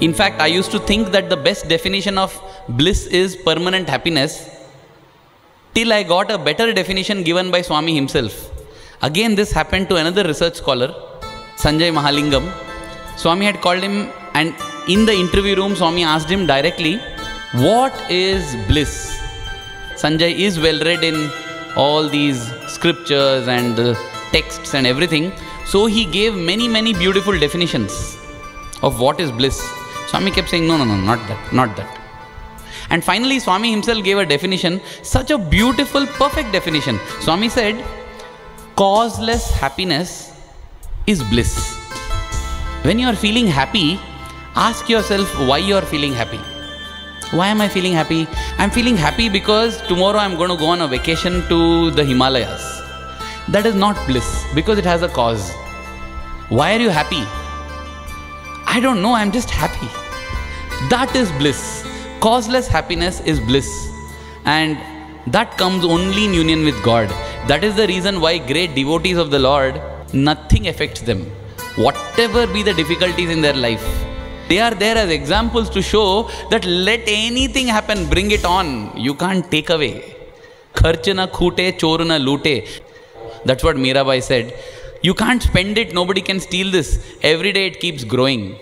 In fact, I used to think that the best definition of bliss is permanent happiness till I got a better definition given by Swami himself. Again, this happened to another research scholar, Sanjay Mahalingam. Swami had called him, and in the interview room, Swami asked him directly, What is bliss? Sanjay is well read in all these scriptures and texts and everything. So he gave many, many beautiful definitions of what is bliss. Swami kept saying, No, no, no, not that, not that. And finally, Swami himself gave a definition, such a beautiful, perfect definition. Swami said, Causeless happiness is bliss. When you are feeling happy, ask yourself why you are feeling happy. Why am I feeling happy? I'm feeling happy because tomorrow I'm going to go on a vacation to the Himalayas. That is not bliss because it has a cause. Why are you happy? I don't know, I'm just happy. That is bliss. Causeless happiness is bliss. And that comes only in union with God. That is the reason why great devotees of the Lord, nothing affects them. Whatever be the difficulties in their life, they are there as examples to show that let anything happen, bring it on. You can't take away. Kharch na khoote, chor na loote. That's what Mirabai said. You can't spend it, nobody can steal this. Every day it keeps growing.